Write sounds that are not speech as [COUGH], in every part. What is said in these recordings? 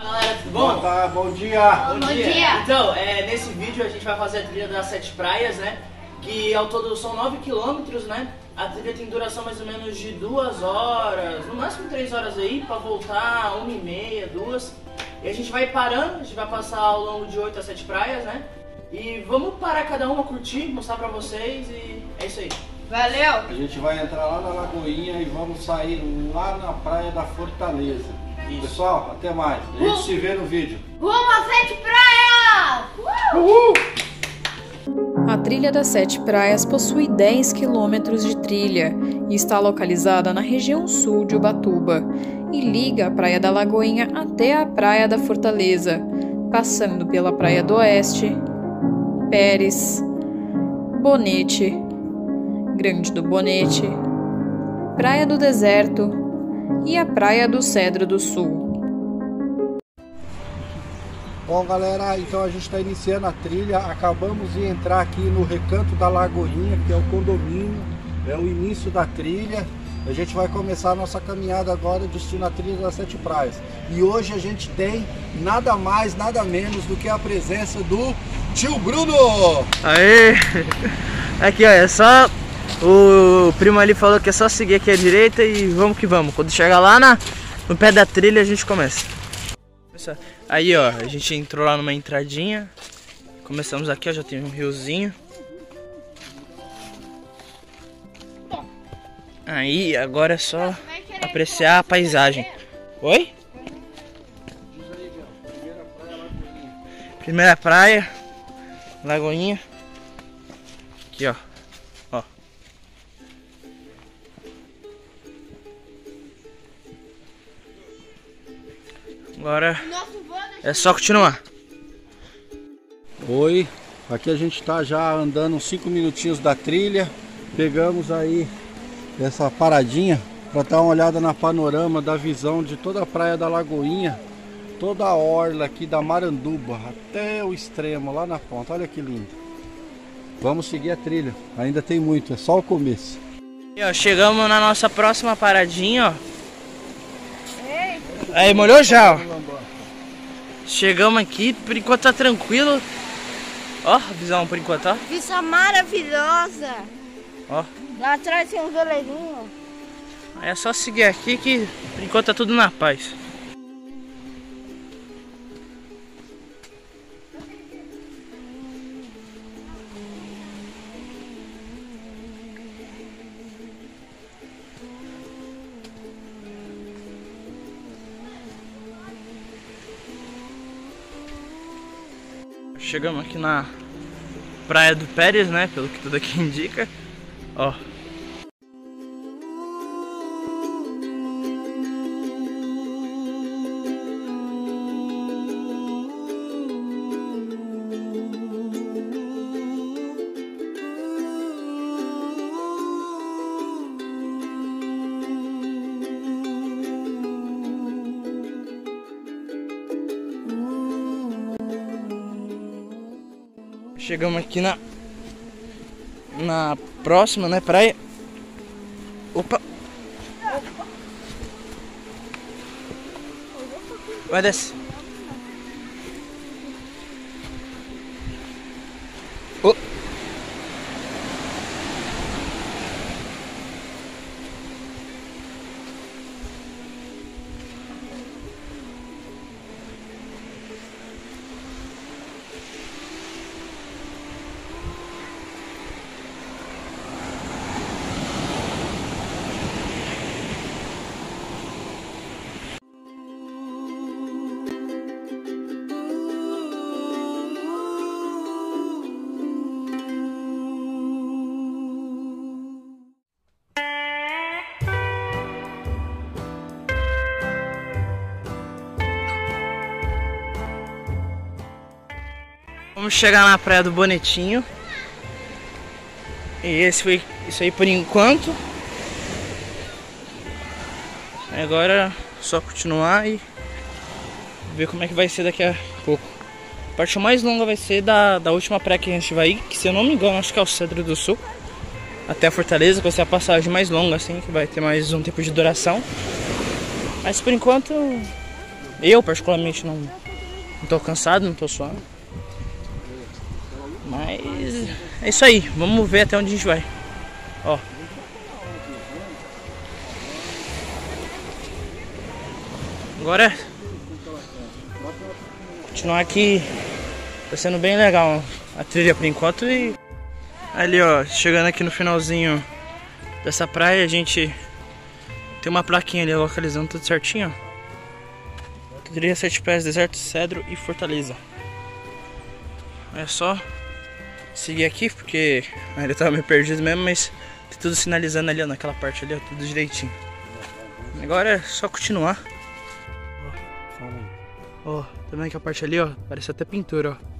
Fala galera, tudo bom? Tá, bom dia. Bom, Bom dia. dia. Então, é, nesse vídeo a gente vai fazer a trilha das sete praias, né? Que ao todo são 9 quilômetros, né? A trilha tem duração mais ou menos de duas horas, no máximo três horas aí, pra voltar uma e meia, duas. E a gente vai parando, a gente vai passar ao longo de 8 a 7 praias, né? E vamos parar cada uma, curtir, mostrar pra vocês e é isso aí. Valeu! A gente vai entrar lá na Lagoinha e vamos sair lá na praia da Fortaleza. Isso. Pessoal, até mais. A gente se vê no vídeo. Rumo a sete praias! A Trilha das Sete Praias possui 10 quilômetros de trilha e está localizada na região sul de Ubatuba e liga a Praia da Lagoinha até a Praia da Fortaleza, passando pela Praia do Oeste, Pérez, Bonete, Grande do Bonete, Praia do Deserto e a Praia do Cedro do Sul. Bom, galera, então a gente está iniciando a trilha. Acabamos de entrar aqui no Recanto da Lagoinha, que é o condomínio, é o início da trilha. A gente vai começar a nossa caminhada agora, destino à trilha das Sete Praias. E hoje a gente tem nada mais, nada menos do que a presença do tio Bruno. Aê! Aqui ó, é só. O primo ali falou que é só seguir aqui à direita e vamos que vamos. Quando chegar lá na, no pé da trilha a gente começa. Aí ó, a gente entrou lá numa entradinha. Começamos aqui, ó, já tem um riozinho. Aí agora é só apreciar a paisagem. Oi? Primeira praia, Lagoinha. Aqui, ó. Agora é só continuar. Oi, aqui a gente está já andando uns 5 minutinhos da trilha. Pegamos aí essa paradinha para dar uma olhada na panorama da visão de toda a praia da Lagoinha, toda a orla aqui da Maranduba, até o extremo lá na ponta. Olha que lindo. Vamos seguir a trilha. Ainda tem muito, é só o começo. E, ó, chegamos na nossa próxima paradinha, ó. Aí, molhou já, ó. Chegamos aqui, por enquanto tá tranquilo. Ó, a visão por enquanto, ó. Vista maravilhosa! Ó. Lá atrás tem um veleirinho. Aí é só seguir aqui que por enquanto tá tudo na paz. Chegamos aqui na Praia do Pérez, né? Pelo que tudo aqui indica. Ó. Chegamos aqui na na próxima, né, praia. Opa. Vai desce. Oh. Vamos chegar na praia do Bonetinho. E esse foi isso aí por enquanto. Agora é só continuar e ver como é que vai ser daqui a pouco. A parte mais longa vai ser da, da última praia que a gente vai ir, que se eu não me engano acho que é o Cedro do Sul. Até a Fortaleza, que vai ser a passagem mais longa assim, que vai ter mais um tempo de duração. Mas por enquanto Eu, particularmente, não, não tô cansado, não tô suando. Mas é isso aí. Vamos ver até onde a gente vai. Ó. Agora continuar aqui. Tá sendo bem legal a trilha por enquanto e ali ó, chegando aqui no finalzinho dessa praia, a gente tem uma plaquinha ali localizando tudo certinho, ó. Trilha Sete Pés, Deserto, Cedro e Fortaleza. É só seguir aqui porque ainda tava meio perdido mesmo, mas tem tudo sinalizando ali ó, naquela parte ali, ó, tudo direitinho. Agora é só continuar. Ó, também aquela parte ali, ó, parece até pintura, ó.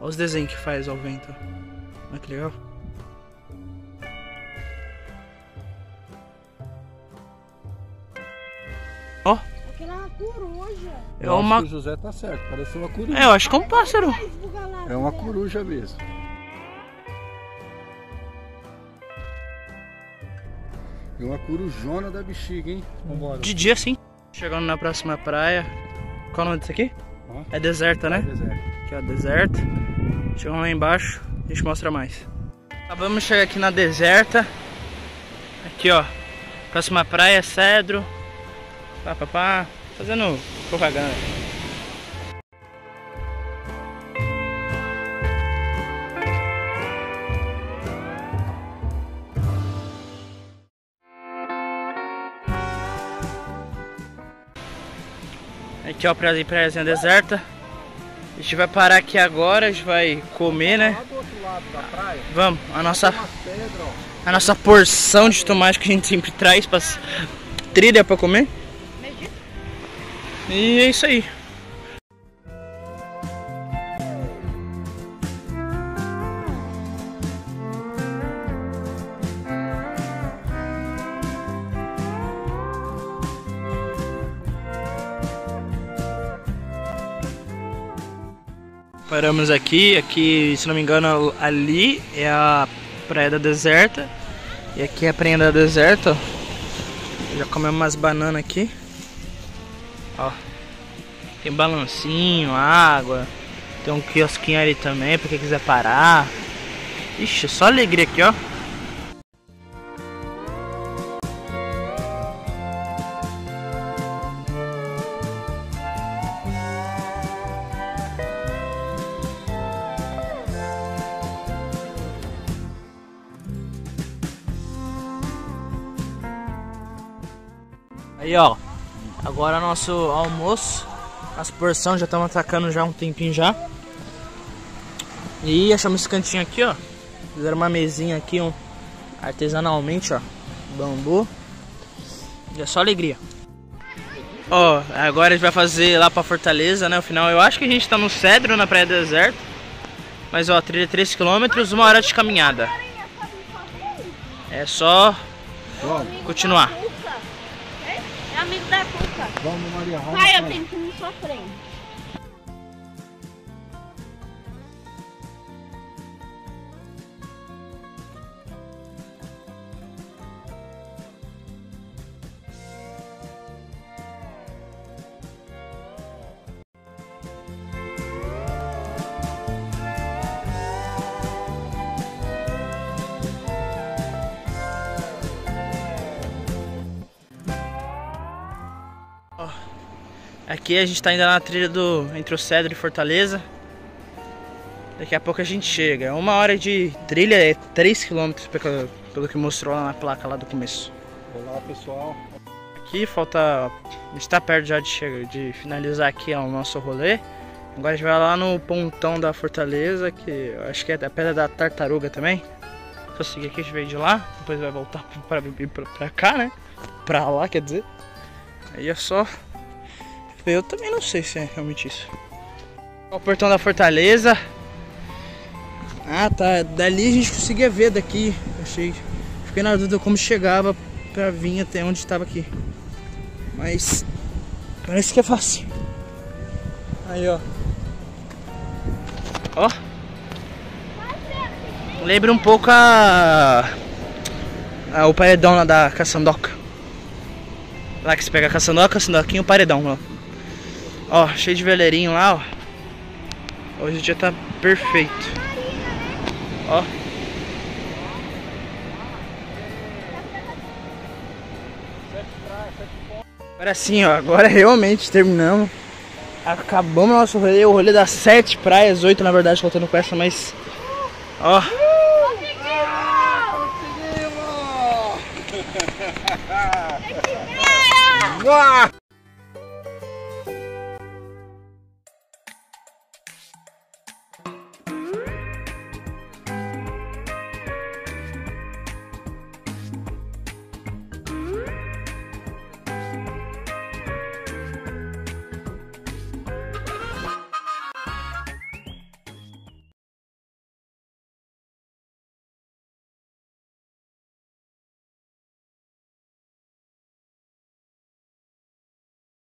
Olha os desenhos que faz ao vento. Olha que legal. Ó. Aquela é uma coruja. É uma. acho que o José tá certo, parece uma coruja. É, eu acho que é um pássaro. É uma coruja mesmo. É uma corujona da bexiga, hein? Vambora. De dia sim. Chegando na próxima praia. Qual o nome disso aqui? Ó. É deserta, né? Deserto. Aqui ó, deserta. Chegamos lá embaixo, a gente mostra mais. Acabamos de chegar aqui na deserta. Aqui ó, próxima praia, cedro. Pá, pá, pá. Fazendo propaganda. Aqui ó, praia, praiazinha deserta. A gente vai parar aqui agora, a gente vai comer, né? Lá do outro lado da praia, Vamos, a nossa, a nossa porção de tomate que a gente sempre traz pra trilha pra comer. E é isso aí. Paramos aqui, aqui, se não me engano, ali é a Praia da Deserta. E aqui é a Praia da Deserta, ó. Já comemos umas bananas aqui. Ó. Tem balancinho, água. Tem um quiosquinho ali também, pra quem quiser parar. Ixi, só alegria aqui, ó. Aí, ó. Agora nosso almoço. As porções já estamos atacando já há um tempinho já. E achamos esse cantinho aqui, ó. Fizeram uma mesinha aqui, um, artesanalmente, ó. Bambu. E é só alegria. Ó, agora a gente vai fazer lá pra Fortaleza, né? O final, eu acho que a gente tá no Cedro, na Praia do Deserto. Mas, ó, trilha 3 km, uma hora de caminhada. É só Vamos, continuar. Vamos, Maria. Vamos, Pai, eu tenho que ir na sua frente. Aqui a gente tá ainda na trilha do entre o Cedro e Fortaleza. Daqui a pouco a gente chega. É uma hora de trilha, é 3 km pelo, pelo que mostrou lá na placa lá do começo. Olá, pessoal. Aqui falta. A gente tá perto já de, chegar, de finalizar aqui ó, o nosso rolê. Agora a gente vai lá no pontão da Fortaleza, que eu acho que é a Pedra da Tartaruga também. Só seguir aqui, a gente veio de lá, depois vai voltar [LAUGHS] pra, pra, pra cá, né? Pra lá, quer dizer. Aí é só. Eu também não sei se é realmente isso. O portão da Fortaleza. Ah tá, dali a gente conseguia ver daqui. Achei. Fiquei na dúvida como chegava pra vir até onde estava aqui. Mas parece que é fácil. Aí ó. Ó. Lembra um pouco a, a o paredão lá da caçandoca. Lá que você pega a caçandoca, caçandoquinha e o paredão. Ó, cheio de veleirinho lá, ó. Hoje o dia tá perfeito. Ó. Agora sim, ó. Agora [LAUGHS] realmente terminamos. Acabamos nosso rolê, o rolê das sete praias, oito na verdade, contando com essa, mas. Ó. Ah! [LAUGHS]